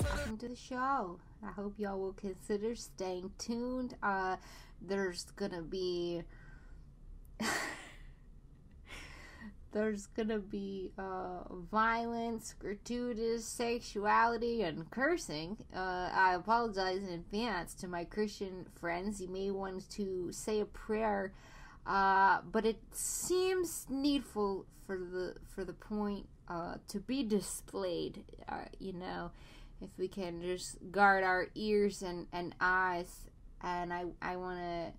Welcome to the show. I hope y'all will consider staying tuned. Uh, there's gonna be there's gonna be uh, violence, gratuitous sexuality, and cursing. Uh, I apologize in advance to my Christian friends. You may want to say a prayer, uh, but it seems needful for the for the point uh, to be displayed. Uh, you know, if we can just guard our ears and, and eyes, and I I want to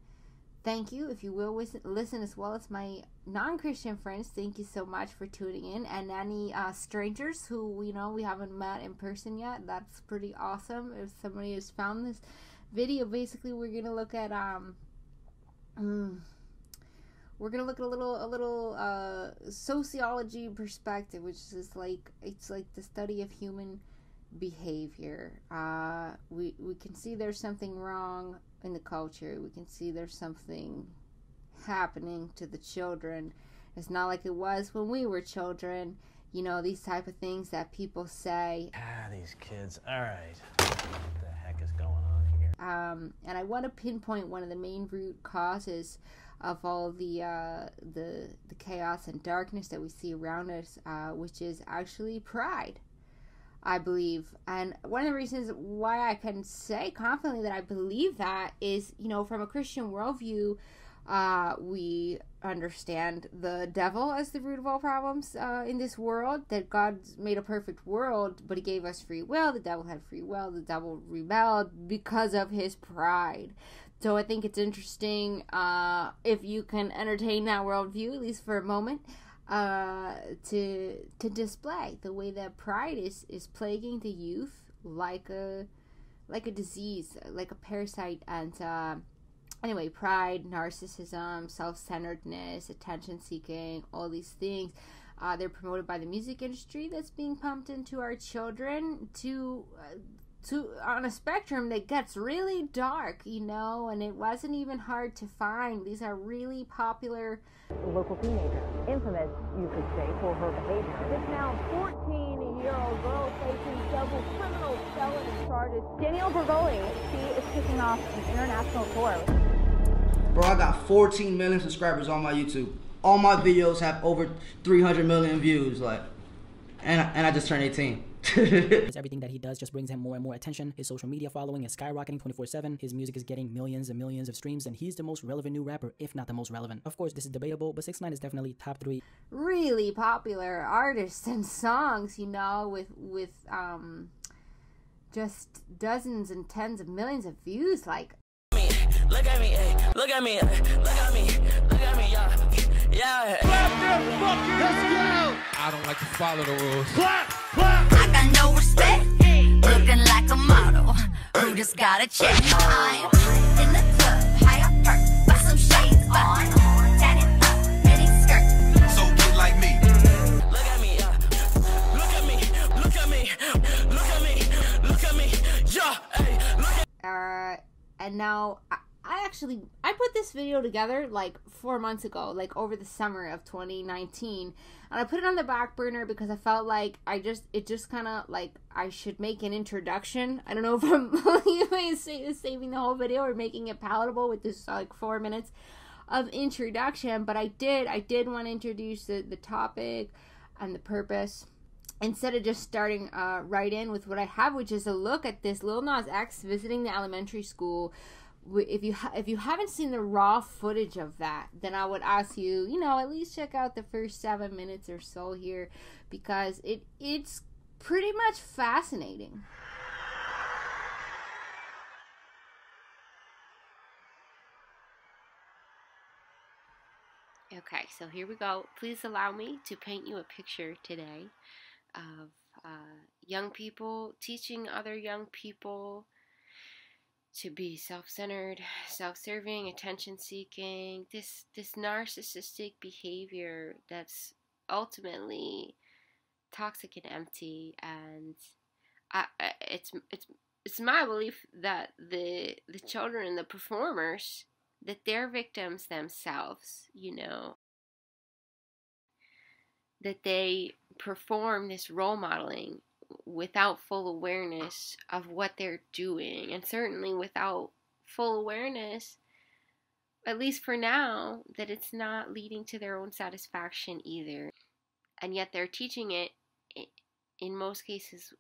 thank you, if you will, listen as well as my non-Christian friends. Thank you so much for tuning in, and any uh, strangers who you know we haven't met in person yet. That's pretty awesome. If somebody has found this video, basically we're gonna look at um. Mm, we're gonna look at a little a little uh, sociology perspective, which is like it's like the study of human behavior. Uh, we we can see there's something wrong in the culture. We can see there's something happening to the children. It's not like it was when we were children. You know these type of things that people say. Ah, these kids. All right, what the heck is going on here? Um, and I want to pinpoint one of the main root causes of all the uh, the the chaos and darkness that we see around us, uh, which is actually pride. I believe, and one of the reasons why I can say confidently that I believe that is, you know, from a Christian worldview, uh, we understand the devil as the root of all problems uh, in this world. That God made a perfect world, but He gave us free will. The devil had free will. The devil rebelled because of his pride. So I think it's interesting uh, if you can entertain that worldview, at least for a moment, uh, to to display the way that pride is is plaguing the youth like a like a disease, like a parasite, and uh, anyway, pride, narcissism, self-centeredness, attention-seeking, all these things. Uh, they're promoted by the music industry that's being pumped into our children to uh, to on a spectrum that gets really dark, you know, and it wasn't even hard to find. These are really popular. The local teenager, infamous, you could say, for her behavior. This now 14-year-old girl facing several criminal felony charges. Danielle Bregoli, she is kicking off an international tour. Bro, I got 14 million subscribers on my YouTube. All my videos have over 300 million views, like, and and I just turned 18. Everything that he does just brings him more and more attention. His social media following is skyrocketing 24-7. His music is getting millions and millions of streams, and he's the most relevant new rapper, if not the most relevant. Of course, this is debatable, but 6 9 is definitely top three. Really popular artists and songs, you know, with with um just dozens and tens of millions of views. Like, look at me, eh, look at me, eh, look at me, look at me, yeah, yeah. Eh. Clap them fucking Let's go. I don't like to follow the rules. Clap, clap. I got no respect, looking like a model who just got a check. I'm in the club, high up perk, with some shades on, tatted up, mini skirt. So get like me. Look at me, yeah. Look at me, look at me, look at me, look at me, yeah. Hey, look at. Uh, and now. I- I actually I put this video together like four months ago, like over the summer of 2019, and I put it on the back burner because I felt like I just it just kind of like I should make an introduction. I don't know if I'm saving the whole video or making it palatable with this like four minutes of introduction, but I did I did want to introduce the the topic and the purpose instead of just starting uh, right in with what I have, which is a look at this Lil Nas X visiting the elementary school if you ha- if you haven't seen the raw footage of that, then I would ask you, you know, at least check out the first seven minutes or so here, because it it's pretty much fascinating. Okay, so here we go. Please allow me to paint you a picture today of uh, young people teaching other young people to be self-centered, self-serving, attention-seeking, this this narcissistic behavior that's ultimately toxic and empty and I, it's it's it's my belief that the the children and the performers that they're victims themselves, you know. that they perform this role modeling without full awareness of what they're doing, and certainly without full awareness, at least for now, that it's not leading to their own satisfaction either. And yet they're teaching it in most cases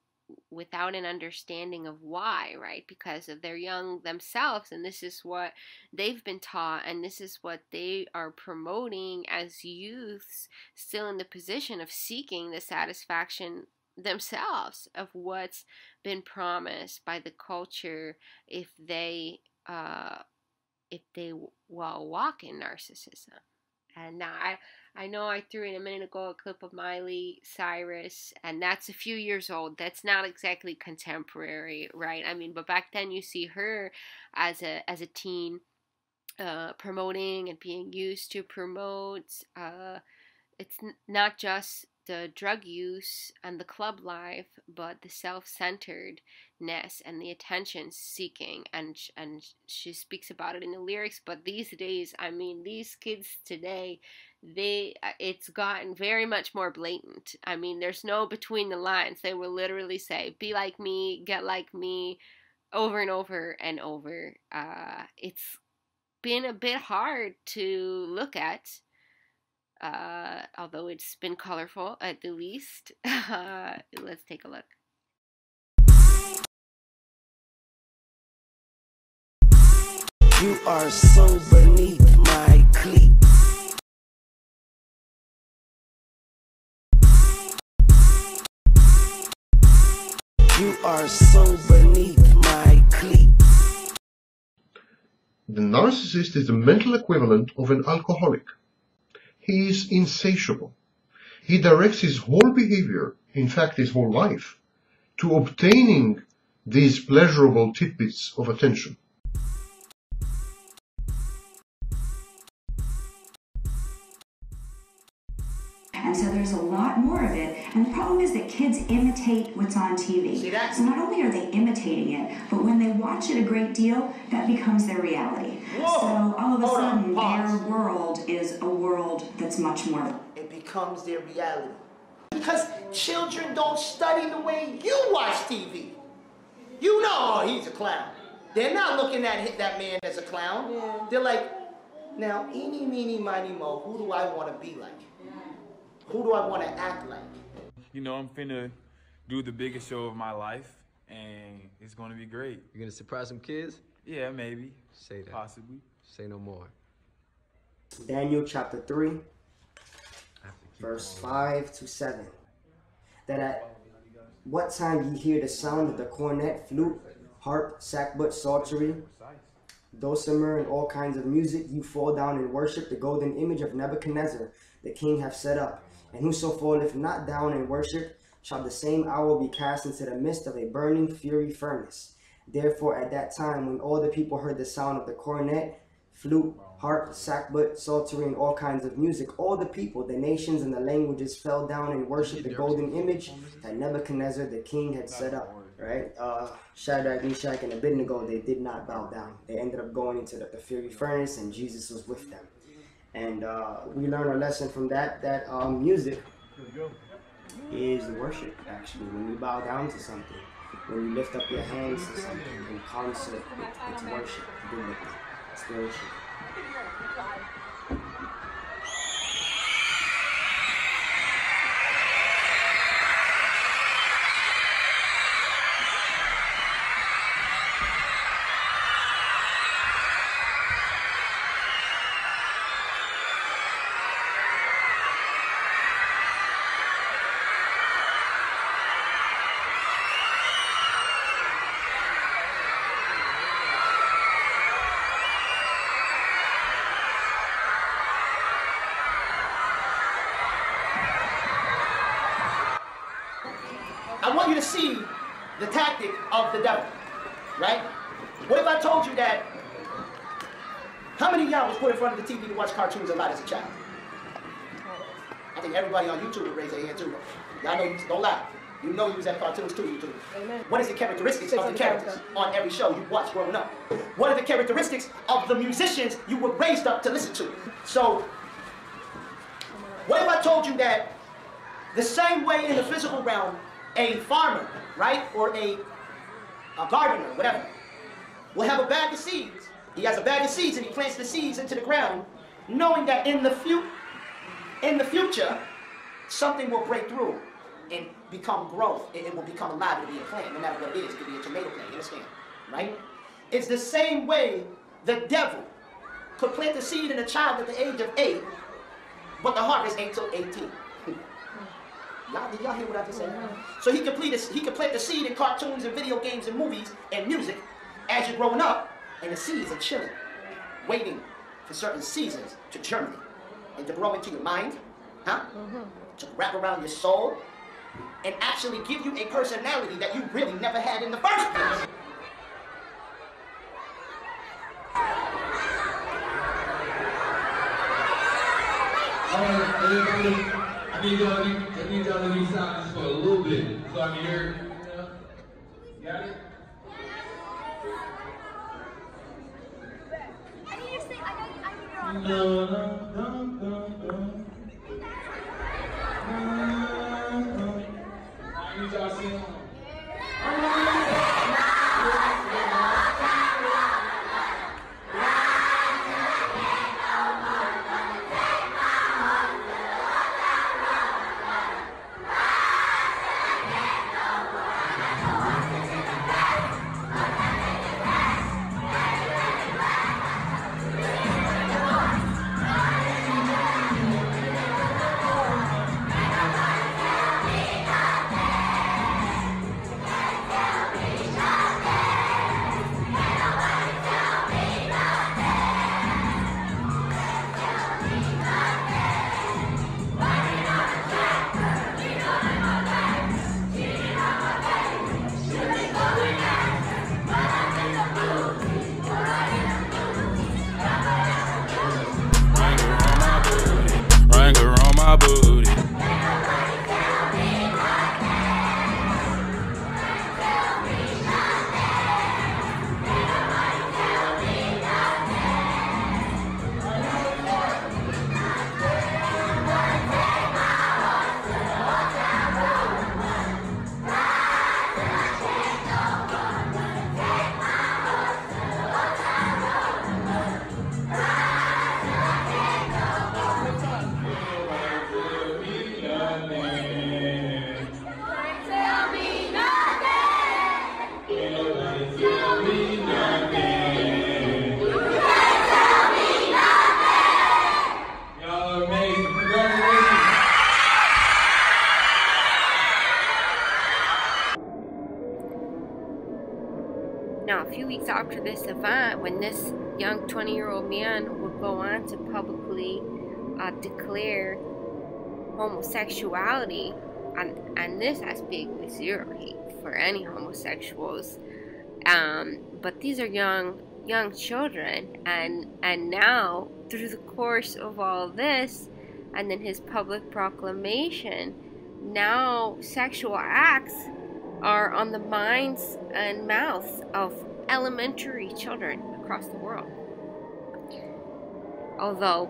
without an understanding of why, right? Because of they're young themselves and this is what they've been taught and this is what they are promoting as youths still in the position of seeking the satisfaction themselves of what's been promised by the culture if they uh if they well walk in narcissism. And now I I know I threw in a minute ago a clip of Miley Cyrus, and that's a few years old. That's not exactly contemporary, right? I mean, but back then you see her as a as a teen, uh, promoting and being used to promote. Uh, it's not just the drug use and the club life, but the self-centeredness and the attention seeking, and and she speaks about it in the lyrics. But these days, I mean, these kids today, they uh, it's gotten very much more blatant. I mean, there's no between the lines. They will literally say, "Be like me, get like me," over and over and over. Uh, it's been a bit hard to look at uh, although it's been colorful at the least. Uh, let's take a look. You are so beneath my clique. You are so beneath my clique. The narcissist is the mental equivalent of an alcoholic. He is insatiable. He directs his whole behavior, in fact his whole life, to obtaining these pleasurable tidbits of attention. Imitate what's on TV. See that? So not only are they imitating it, but when they watch it a great deal, that becomes their reality. Whoa. So all of a Hold sudden, pause. their world is a world that's much more. It becomes their reality. Because children don't study the way you watch TV. You know, oh, he's a clown. They're not looking at that man as a clown. They're like, now, eeny, meeny, miny, mo, who do I want to be like? Who do I want to act like? You know, I'm finna do the biggest show of my life, and it's gonna be great. You're gonna surprise some kids? Yeah, maybe. Say that. Possibly. Say no more. Daniel chapter 3, verse 5 to 7. That at what time ye hear the sound of the cornet, flute, harp, sackbut, psaltery, dulcimer, and all kinds of music, you fall down and worship the golden image of Nebuchadnezzar, the king hath set up. And whoso falleth not down and worship, shall the same hour be cast into the midst of a burning fury furnace. Therefore, at that time, when all the people heard the sound of the cornet, flute, harp, sackbut, psaltery, and all kinds of music, all the people, the nations, and the languages fell down and worshipped the golden image that Nebuchadnezzar the king had set up. Right? Uh, Shadrach, Meshach, and Abednego, they did not bow down. They ended up going into the, the fiery furnace, and Jesus was with them. And uh, we learn a lesson from that that um, music is worship, actually. When you bow down to something, when you lift up your hands to something in concert, it, it's worship, biblically. It's worship. I want you to see the tactic of the devil, right? What if I told you that? How many of y'all was put in front of the TV to watch cartoons a lot as a child? I think everybody on YouTube would raise their hand too. Y'all know you don't lie. You know you was at cartoons too, YouTube. What is the characteristics of the characters on every show you watched growing up? What are the characteristics of the musicians you were raised up to listen to? So, what if I told you that The same way in the physical realm, a farmer, right, or a, a gardener, whatever, will have a bag of seeds. He has a bag of seeds and he plants the seeds into the ground, knowing that in the, fu- in the future, something will break through and become growth. It, it will become alive. It'll be a plant, no matter what it is. It could be a tomato plant, you understand? Right? It's the same way the devil could plant the seed in a child at the age of eight, but the harvest ain't till 18. Y'all, did y'all hear what I just said? Mm-hmm. So he could, plant the, he could plant the seed in cartoons and video games and movies and music as you're growing up, and the seeds are chilling, waiting for certain seasons to germinate and to grow into your mind, huh? Mm-hmm. To wrap around your soul and actually give you a personality that you really never had in the first place. I need y'all to I need y'all to be silent just for a little bit, so I can hear. You? Got it? No, no, no, no, no. Homosexuality, and, and this has with zero hate for any homosexuals, um, but these are young young children, and and now through the course of all this, and then his public proclamation, now sexual acts are on the minds and mouths of elementary children across the world. Although,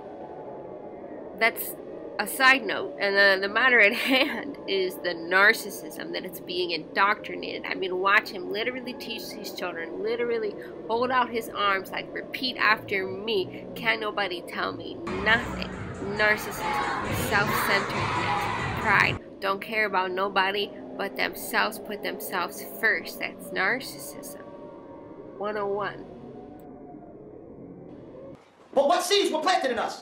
that's a side note, and the, the matter at hand is the narcissism that it's being indoctrinated. I mean, watch him literally teach these children, literally hold out his arms, like, repeat after me. Can't nobody tell me nothing. Narcissism, self centeredness, pride, don't care about nobody but themselves, put themselves first. That's narcissism. 101. But what seeds were planted in us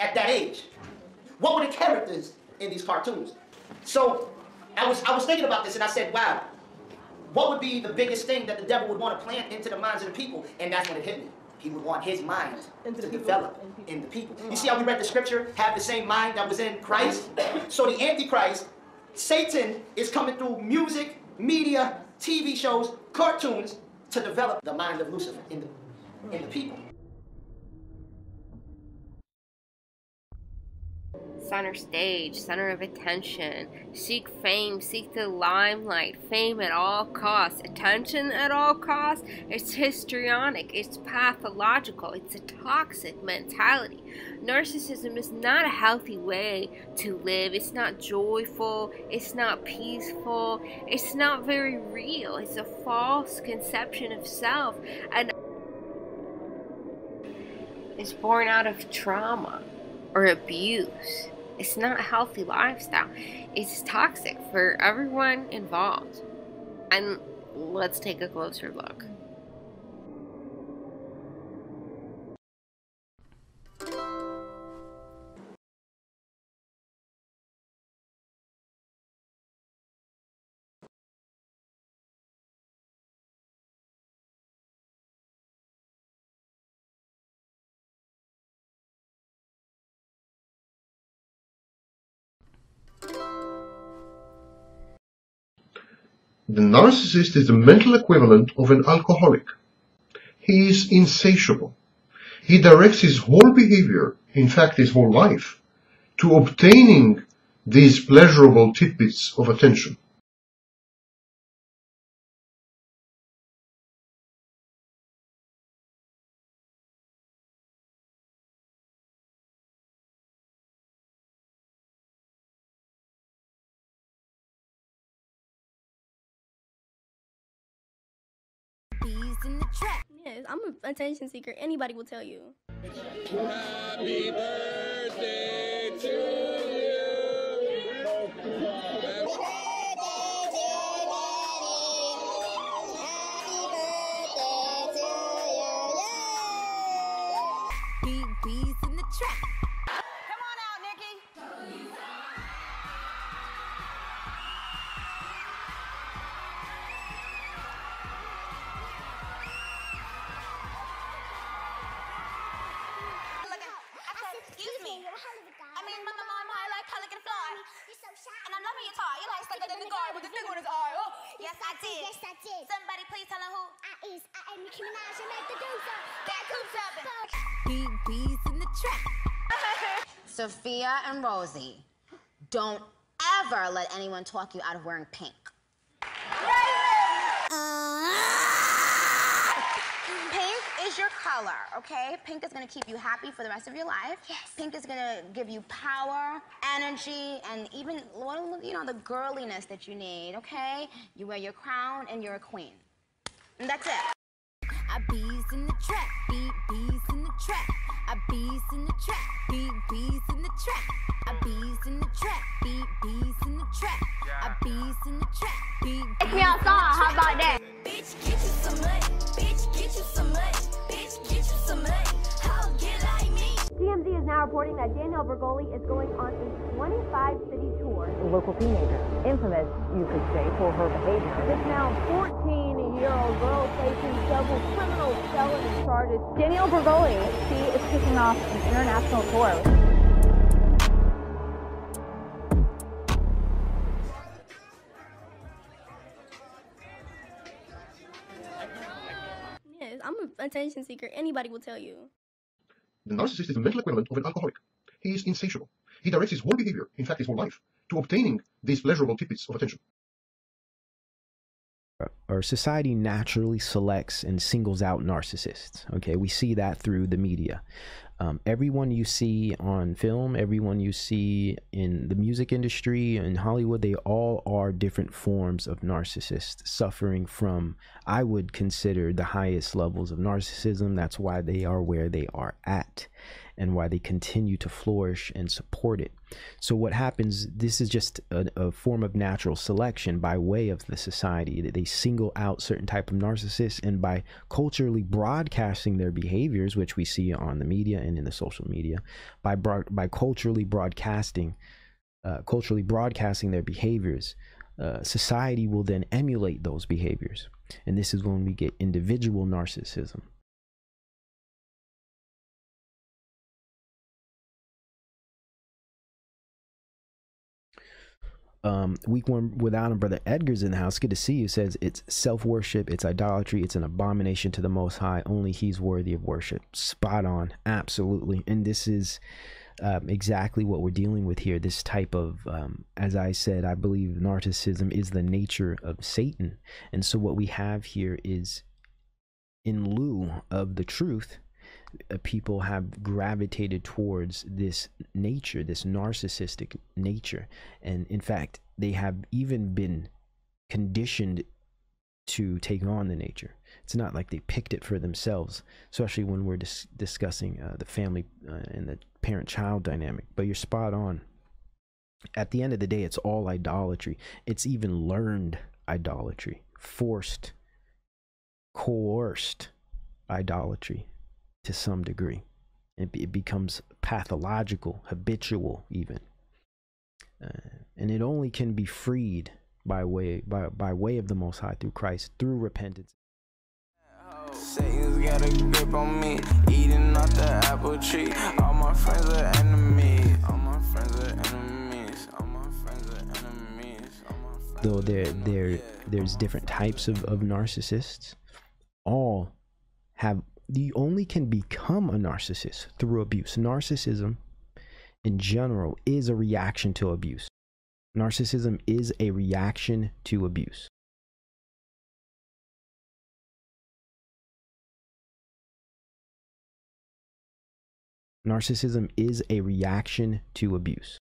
at that age? What were the characters in these cartoons? So I was I was thinking about this and I said, wow, what would be the biggest thing that the devil would want to plant into the minds of the people? And that's when it hit me. He would want his mind to develop in the people. You see how we read the scripture, have the same mind that was in Christ? So the Antichrist, Satan, is coming through music, media, TV shows, cartoons to develop the mind of Lucifer in the, in the people. Center stage, center of attention, seek fame, seek the limelight, fame at all costs, attention at all costs. It's histrionic, it's pathological, it's a toxic mentality. Narcissism is not a healthy way to live. It's not joyful, it's not peaceful, it's not very real. It's a false conception of self and is born out of trauma or abuse. It's not a healthy lifestyle. It's toxic for everyone involved. And let's take a closer look. The narcissist is the mental equivalent of an alcoholic. He is insatiable. He directs his whole behavior, in fact his whole life, to obtaining these pleasurable tidbits of attention. Attention seeker. Anybody will tell you. Happy birthday to I did. Yes, I did. Somebody please tell her who. I is. I am Nicki Minaj. I make the dudes up. That coops up. Bee, bees in the trap. Sophia and Rosie, don't ever let anyone talk you out of wearing pink. Pink is your color, okay? Pink is gonna keep you happy for the rest of your life. Yes. Pink is gonna give you power, energy, and even, well, you know, the girliness that you need, okay? You wear your crown and you're a queen. And that's it. I bees in the trap. Bee, bees in the trap. I bees in the trap. Bee, bees in the trap. I bees in the trap. Bee, bees in the trap. I bees in the trap. Bee, Take me outside. How about that? Bitch, get you some money. Bitch, get you some money. TMZ is now reporting that Danielle Bregoli is going on a 25 city tour. A local teenager, infamous, you could say, for her behavior. This now 14 year old girl facing several criminal felony charges. Danielle Bregoli, she is kicking off an international tour. I'm an attention seeker. Anybody will tell you. The narcissist is the mental equivalent of an alcoholic. He is insatiable. He directs his whole behavior, in fact his whole life, to obtaining these pleasurable tidbits of attention. our society naturally selects and singles out narcissists. Okay, we see that through the media. Um, everyone you see on film, everyone you see in the music industry in Hollywood, they all are different forms of narcissists suffering from, I would consider, the highest levels of narcissism. That's why they are where they are at and why they continue to flourish and support it. So what happens? This is just a, a form of natural selection by way of the society. That They single out certain type of narcissists, and by culturally broadcasting their behaviors, which we see on the media and in the social media, by by culturally broadcasting, uh, culturally broadcasting their behaviors, uh, society will then emulate those behaviors, and this is when we get individual narcissism. Um, week one without him, brother Edgar's in the house. Good to see you. Says it's self worship, it's idolatry, it's an abomination to the Most High. Only He's worthy of worship. Spot on, absolutely. And this is um, exactly what we're dealing with here. This type of, um, as I said, I believe narcissism is the nature of Satan. And so what we have here is, in lieu of the truth, people have gravitated towards this nature, this narcissistic nature. And in fact, they have even been conditioned to take on the nature. It's not like they picked it for themselves, especially when we're dis- discussing uh, the family uh, and the parent child dynamic. But you're spot on. At the end of the day, it's all idolatry. It's even learned idolatry, forced, coerced idolatry to some degree. It, it becomes pathological, habitual, even. Uh, and it only can be freed by way by by way of the Most High through Christ through repentance. Satan's got a grip on me, eating off the apple tree. All my friends are enemies. All my friends are enemies. All my friends are enemies. Though there there there's different types of, of narcissists, all have you only can become a narcissist through abuse. Narcissism in general is a reaction to abuse. Narcissism is a reaction to abuse. Narcissism is a reaction to abuse.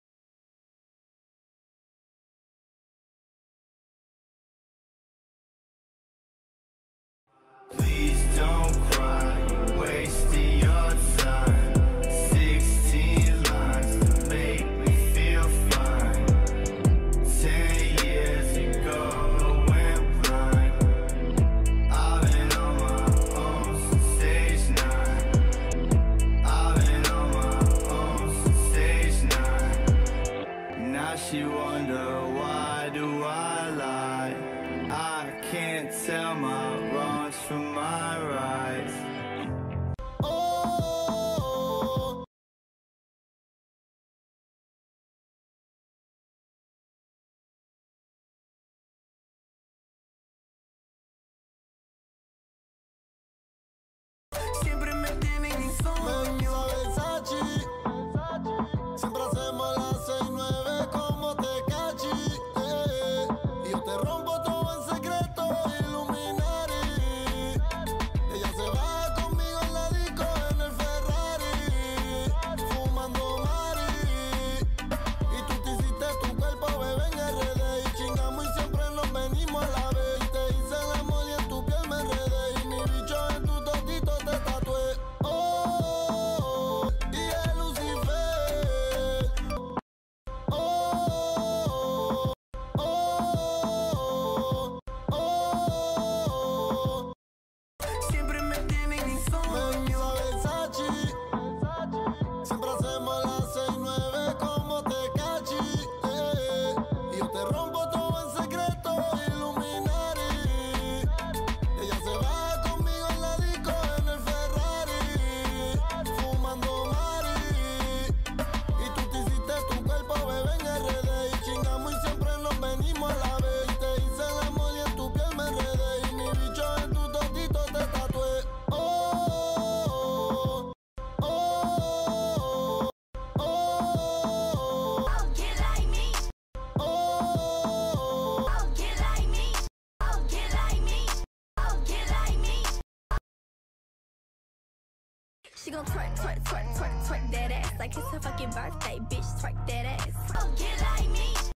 Gon' twerk, twerk, twerk, twerk, twerk that ass like it's her fucking birthday, bitch. Twerk that ass. Oh, Get like me.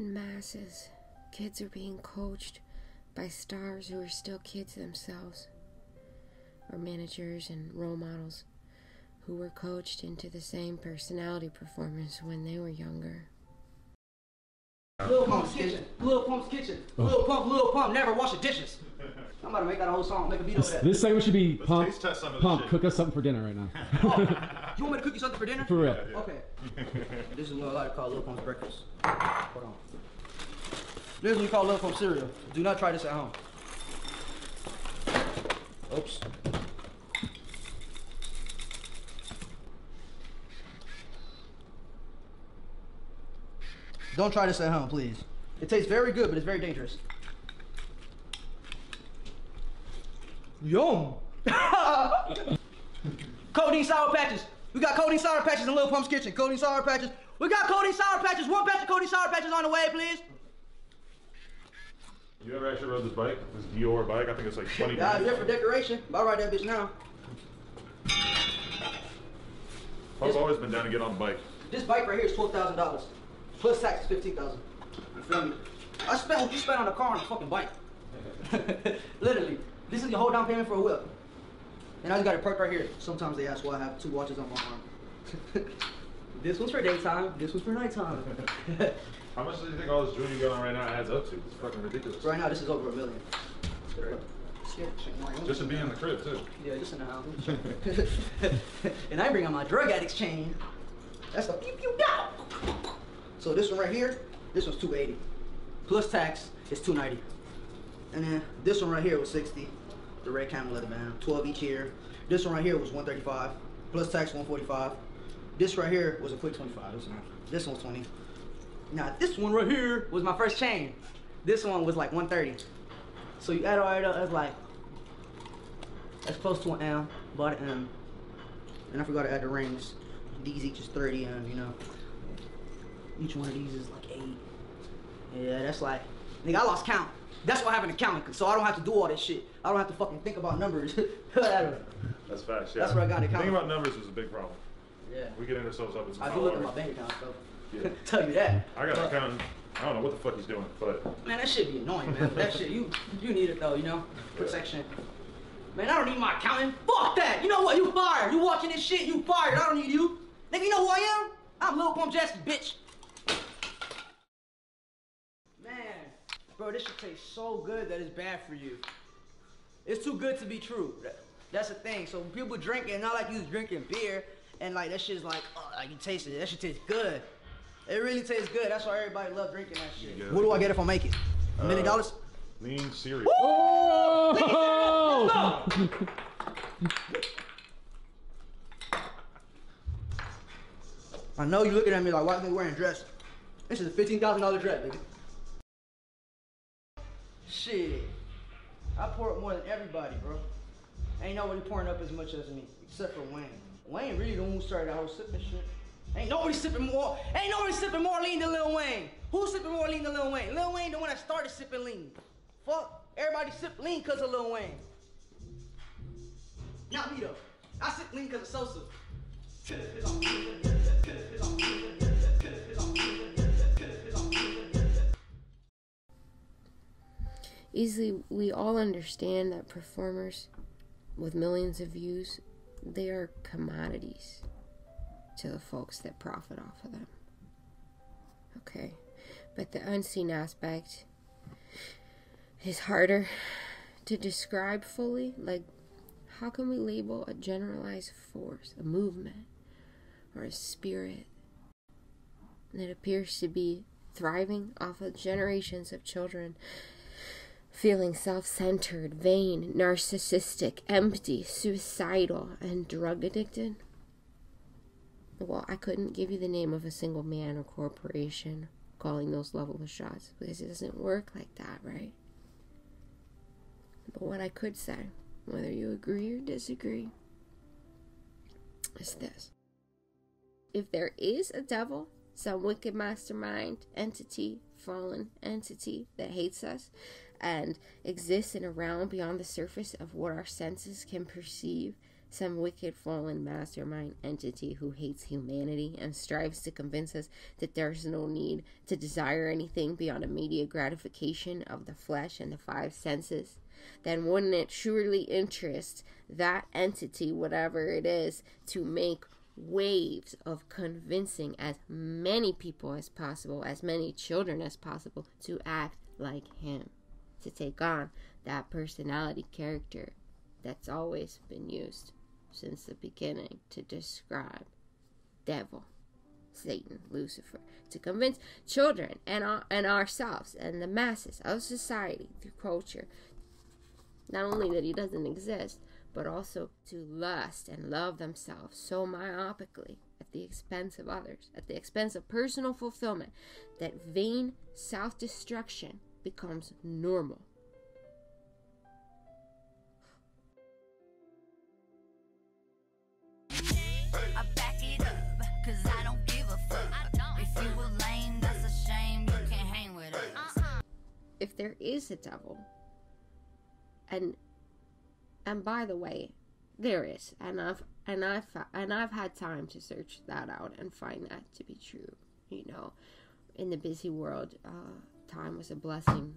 In masses, kids are being coached by stars who are still kids themselves, or managers and role models who were coached into the same personality performance when they were younger. Lil Pump's kitchen. Lil Pump's kitchen. Oh. Lil Pump, Lil Pump, never wash the dishes. I'm about to make that a whole song. Make a beat over This, that. this segment should be pump. taste test some of Pump, shit. cook us something for dinner right now. Oh, you want me to cook you something for dinner? For real. Okay. This is what I like to call Lil Pump's breakfast. Hold on. This we call Lil Pump cereal. Do not try this at home. Oops. Don't try this at home, please. It tastes very good, but it's very dangerous. Yum. Codeine Sour Patches. We got Codeine Sour Patches in Lil Pump's kitchen. Codeine Sour Patches. We got Codeine Sour Patches. One batch of Codeine Sour Patches on the way, please. You ever actually rode this bike? This Dior bike? I think it's like 20 Yeah, grand. it's there for decoration. But I'll ride that bitch now. I've always been down to get on the bike. This bike right here is twelve thousand dollars. Plus tax is fifteen thousand. You feel me? I spent what you spent on a car on a fucking bike. Literally. This is your whole down payment for a whip. And I just got it perked right here. Sometimes they ask why I have two watches on my arm. this one's for daytime, this one's for nighttime. How much do you think all this jewelry going on right now adds up to? It's fucking ridiculous. right now this is over a million. Just to be in the crib, too. Yeah, just in the house. and I bring on my drug addict's chain. That's a pew pew down. So this one right here, this one's 280. Plus tax is 290. And then this one right here was 60. The red camel leather band, 12 each here. This one right here was 135. Plus tax 145. This right here was a quick 25. This one, this one's 20. Now this one right here was my first chain. This one was like 130. So you add all that up, that's like that's close to an M, about an M. And I forgot to add the rings. These each is 30 and you know. Each one of these is like eight. Yeah, that's like nigga, I lost count. That's why I have an accountant, so I don't have to do all this shit. I don't have to fucking think about numbers. That's facts, yeah. That's where I got it Thinking about numbers was a big problem. Yeah. We get ourselves up in some I do look at my bank account though. Yeah. Tell you that. I got an But- accountant. I don't know what the fuck he's doing, but Man, that shit be annoying, man. that shit, you you need it though, you know? Protection. Man, I don't need my accountant. Fuck that! You know what? You fired. You watching this shit, you fired. I don't need you. Nigga, you know who I am? I'm Lil Pump Jesse, bitch. Man, bro, this shit tastes so good that it's bad for you. It's too good to be true. That's the thing. So when people drink it, not like you was drinking beer, and like that shit's like, oh, like you taste it. That shit tastes good. It really tastes good. That's why everybody love drinking that shit. What do I get if I make it? A million Uh, dollars? lean cereal. Oh! I know you looking at me like, why are they wearing a dress? This is a fifteen thousand dollar dress, nigga. Shit, I pour up more than everybody, bro. Ain't nobody pouring up as much as me, except for Wayne. Wayne really the one who started the whole sipping shit. Ain't nobody sipping more. Ain't nobody sipping more lean than Lil Wayne. Who's sipping more lean than Lil Wayne? Lil Wayne the one that started sipping lean. Fuck, everybody sip lean cause of Lil Wayne. Not me though. I sip lean cause of Sosa. Easily, we all understand that performers with millions of views, they are commodities to the folks that profit off of them. Okay, but the unseen aspect is harder to describe fully. Like, how can we label a generalized force, a movement, or a spirit that appears to be thriving off of generations of children feeling self centered, vain, narcissistic, empty, suicidal, and drug addicted? Well, I couldn't give you the name of a single man or corporation calling those level of shots because it doesn't work like that, right? But what I could say, whether you agree or disagree, is this. If there is a devil, some wicked mastermind, entity, fallen entity that hates us and exists in a realm beyond the surface of what our senses can perceive, some wicked fallen mastermind entity who hates humanity and strives to convince us that there's no need to desire anything beyond immediate gratification of the flesh and the five senses, then wouldn't it surely interest that entity, whatever it is, to make waves of convincing as many people as possible, as many children as possible, to act like him, to take on that personality character that's always been used since the beginning to describe devil, Satan, Lucifer, to convince children and, our, and ourselves and the masses of society through culture not only that he doesn't exist, but also to lust and love themselves so myopically at the expense of others, at the expense of personal fulfillment, that vain self destruction becomes normal. If there is a devil, and and by the way, there is, and I've and I've and I've had time to search that out and find that to be true. You know, in the busy world, uh, time was a blessing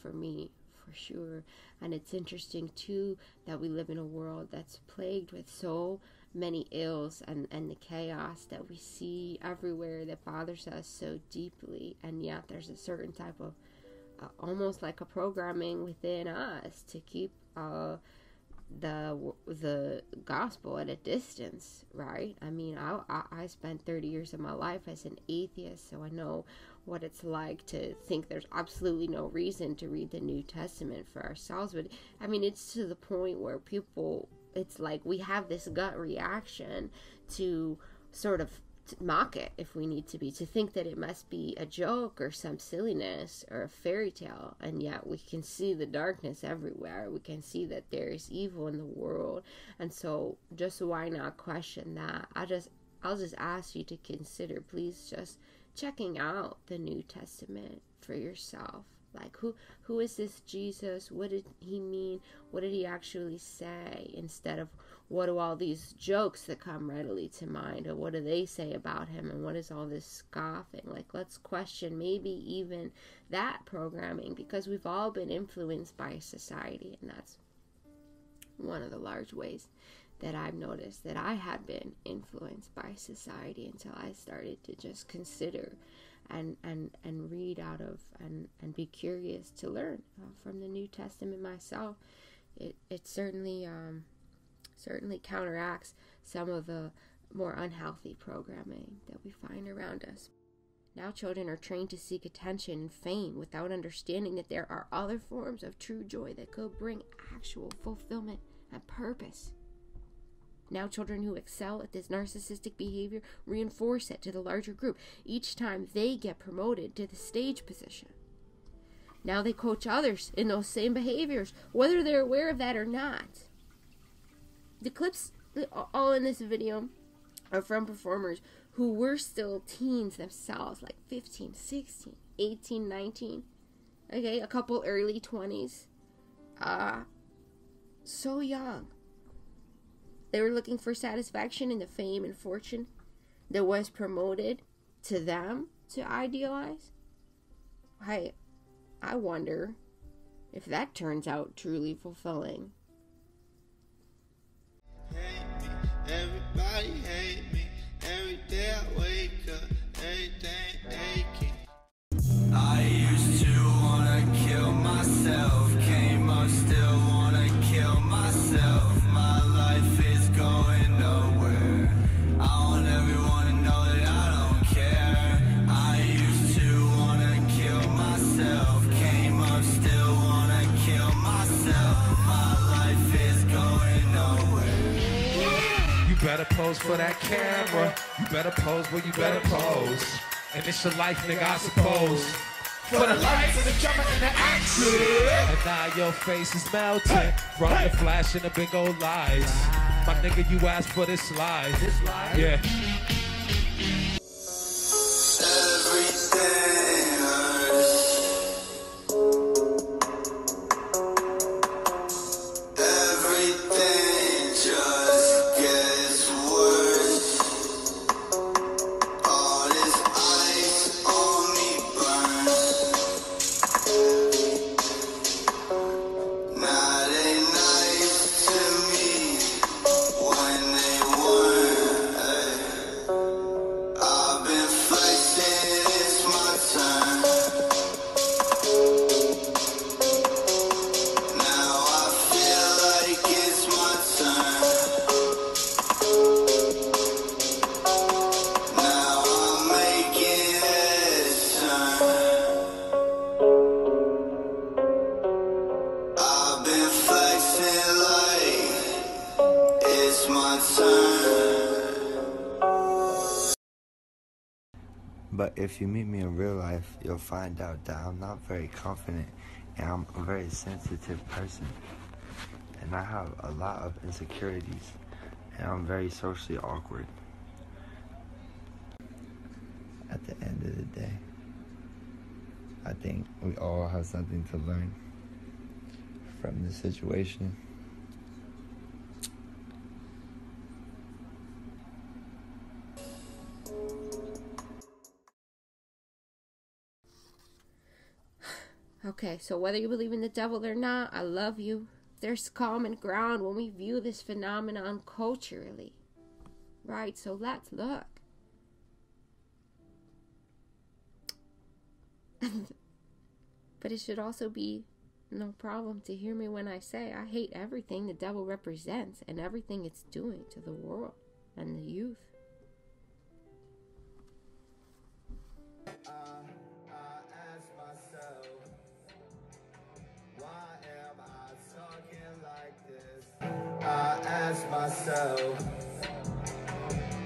for me for sure. And it's interesting too that we live in a world that's plagued with so many ills and, and the chaos that we see everywhere that bothers us so deeply. And yet there's a certain type of almost like a programming within us to keep uh, the the gospel at a distance, right? I mean, I, I I spent 30 years of my life as an atheist, so I know what it's like to think there's absolutely no reason to read the New Testament for ourselves. But I mean, it's to the point where people, it's like we have this gut reaction to sort of mock it if we need to be, to think that it must be a joke or some silliness or a fairy tale. And yet we can see the darkness everywhere. We can see that there is evil in the world. And so just why not question that? I just, I'll just ask you to consider, please just checking out the New Testament for yourself. Like who who is this Jesus? What did he mean? What did he actually say? Instead of what do all these jokes that come readily to mind or what do they say about him and what is all this scoffing? Like let's question maybe even that programming because we've all been influenced by society and that's one of the large ways that I've noticed that I had been influenced by society until I started to just consider and and and read out of and and be curious to learn uh, from the New Testament myself. It it certainly um, certainly counteracts some of the more unhealthy programming that we find around us. Now, children are trained to seek attention and fame without understanding that there are other forms of true joy that could bring actual fulfillment and purpose. Now, children who excel at this narcissistic behavior reinforce it to the larger group each time they get promoted to the stage position. Now they coach others in those same behaviors, whether they're aware of that or not. The clips, all in this video, are from performers who were still teens themselves, like 15, 16, 18, 19. Okay, a couple early 20s. Uh, so young. They were looking for satisfaction in the fame and fortune that was promoted to them to idealize. I, I wonder if that turns out truly fulfilling. I wake up, everything aching. I used camera. You better pose where you better pose. And it's your life, nigga, I suppose. For the lights and the drama and the action. And now your face is melting from the flash and the big old lies. My nigga, you asked for this life. Yeah. If you meet me in real life, you'll find out that I'm not very confident and I'm a very sensitive person. And I have a lot of insecurities and I'm very socially awkward. At the end of the day, I think we all have something to learn from this situation. Okay, so whether you believe in the devil or not, I love you. There's common ground when we view this phenomenon culturally. Right, so let's look. but it should also be no problem to hear me when I say I hate everything the devil represents and everything it's doing to the world and the youth. Myself,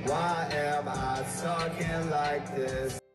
why am I talking like this?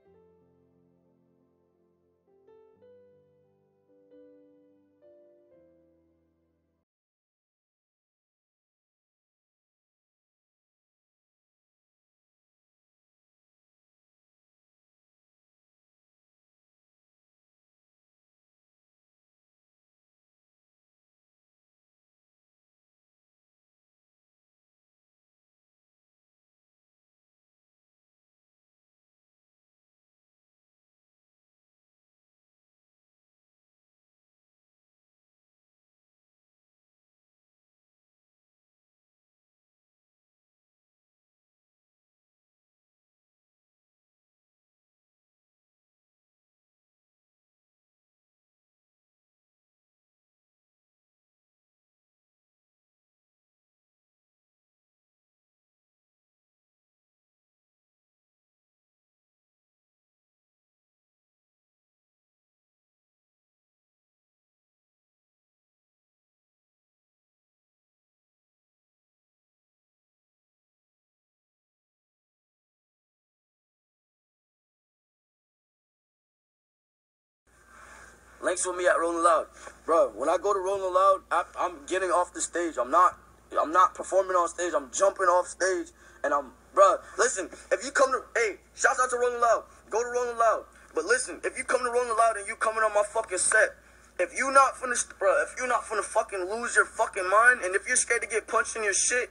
Links with me at Rolling Loud, bro. When I go to Rolling Loud, I, I'm getting off the stage. I'm not, I'm not performing on stage. I'm jumping off stage, and I'm, bro. Listen, if you come to, hey, shouts out to Rolling Loud. Go to Rolling Loud. But listen, if you come to Rolling Loud and you coming on my fucking set, if you not finna, bro, if you not finna fucking lose your fucking mind, and if you're scared to get punched in your shit,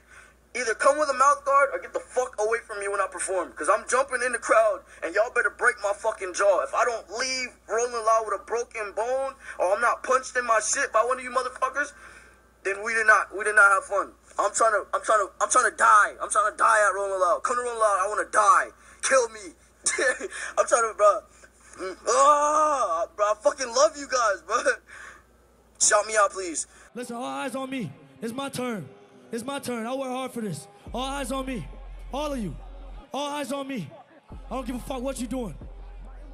either come with a mouth guard or get the fuck away from me when I perform. Cause I'm jumping in the crowd and y'all better break my fucking jaw. If I don't leave Rolling Loud with a broken bone or I'm not punched in my shit by one of you motherfuckers, then we did not we did not have fun. I'm trying to I'm trying to I'm trying to die. I'm trying to die at Rolling Loud. Come to Rolling Loud, I wanna die. Kill me. I'm trying to bro. Mm, Ah, bro, I fucking love you guys, bro. Shout me out, please. Listen, all eyes on me. It's my turn. It's my turn. I work hard for this. All eyes on me. All of you. All eyes on me. I don't give a fuck what you're doing.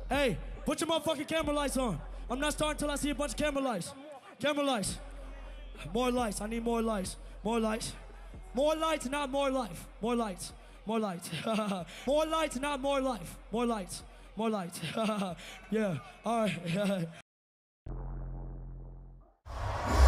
Hey, put your motherfucking camera lights on. I'm not starting till I see a bunch of camera lights. Camera lights. More lights. I need more lights. More lights. More lights, not more life. More lights. More lights. more lights, not more life. More lights. More lights. yeah. All right.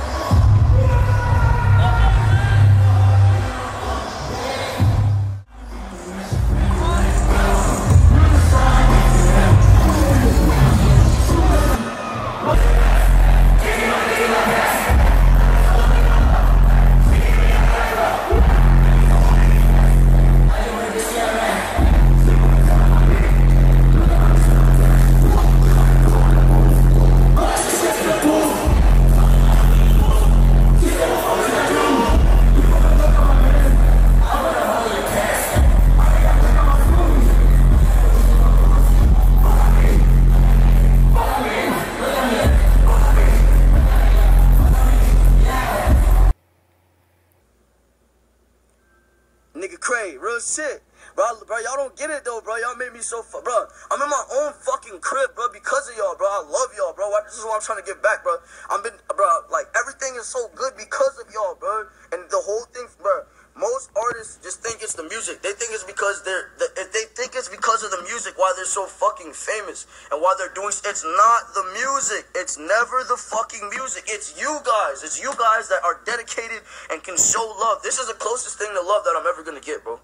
real shit. Bro, bro, y'all don't get it though, bro. Y'all made me so fu- bro. I'm in my own fucking crib, bro, because of y'all, bro. I love y'all, bro. This is what I'm trying to get back, bro. I'm been, bro, like everything is so good because of y'all, bro. And the whole thing, bro. most artists just think it's the music. They think it's because they're the, if they think it's because of the music why they're so fucking famous and why they're doing. It's not the music. It's never the fucking music. It's you guys. It's you guys that are dedicated and can show love. This is the closest thing to love that I'm ever gonna get, bro.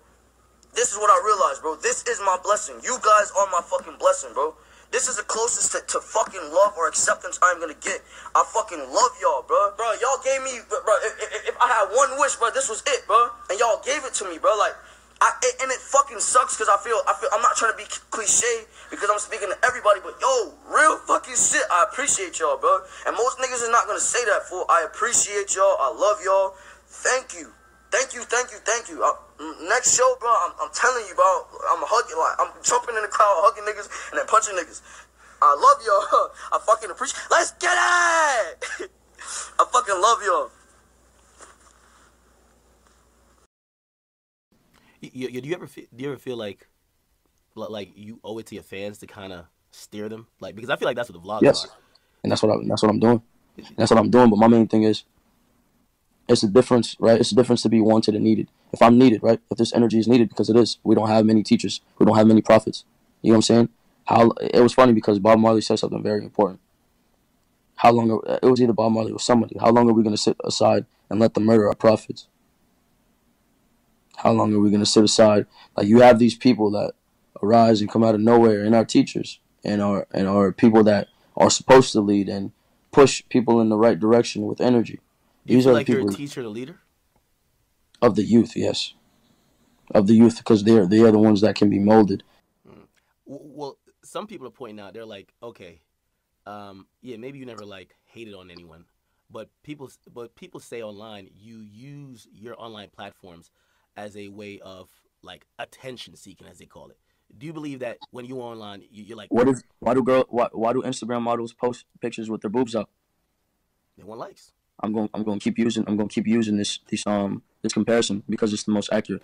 This is what I realized, bro. This is my blessing. You guys are my fucking blessing, bro. This is the closest to, to fucking love or acceptance I'm gonna get. I fucking love y'all, bro. Bro, y'all gave me, bro. If, if, I had one wish, bro, this was it, bro. And y'all gave it to me, bro. Like, I it, and it fucking sucks because I feel I feel I'm not trying to be cliche because I'm speaking to everybody, but yo, real fucking shit. I appreciate y'all, bro. And most niggas is not gonna say that. For I appreciate y'all. I love y'all. Thank you. Thank you, thank you, thank you. Uh, next show, bro, I'm, I'm telling you, bro, I'm hugging, like, I'm jumping in the crowd, hugging niggas, and then punching niggas. I love y'all. I fucking appreciate. Let's get it. I fucking love y'all. You, you, do you ever feel, do you ever feel like like you owe it to your fans to kind of steer them like because I feel like that's what the vlogs Yes, are. and that's what I, that's what I'm doing. And that's what I'm doing. But my main thing is, it's a difference, right? It's a difference to be wanted and needed. If I'm needed, right? If this energy is needed, because it is. We don't have many teachers. We don't have many prophets. You know what I'm saying? How it was funny because Bob Marley said something very important. How long? Are, it was either Bob Marley or somebody. How long are we going to sit aside and let them murder our prophets? How long are we going to sit aside? Like you have these people that arise and come out of nowhere, and our teachers, and our and our people that are supposed to lead and push people in the right direction with energy. Do you These feel are the like you're a teacher the leader? of the youth, yes, of the youth, because they're they are the ones that can be molded. W- Well, some people are pointing out they're like, okay, um, yeah, maybe you never like hated on anyone, but people but people say online you use your online platforms as a way of like attention seeking, as they call it. Do you believe that when you are online, you, you're like, What is why do girl why, why do Instagram models post pictures with their boobs up? they want likes? I'm going I'm going to keep using I'm going to keep using this this um this comparison because it's the most accurate.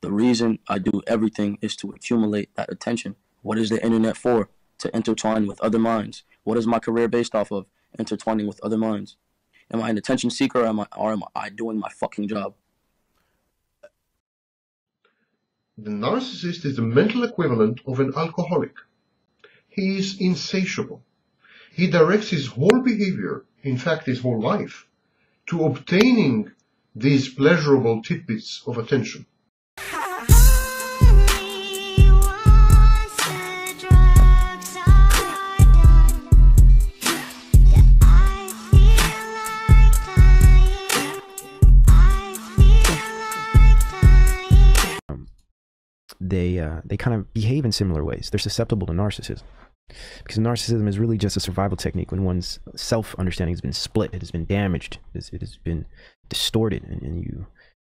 The reason I do everything is to accumulate that attention. What is the internet for? To intertwine with other minds. What is my career based off of? Intertwining with other minds. Am I an attention seeker or am I or am I doing my fucking job? The narcissist is the mental equivalent of an alcoholic. He is insatiable. He directs his whole behavior, in fact his whole life, to obtaining these pleasurable tidbits of attention. they uh, they kind of behave in similar ways. They're susceptible to narcissism because narcissism is really just a survival technique when one's self understanding has been split, it has been damaged, it has, been distorted, and, and you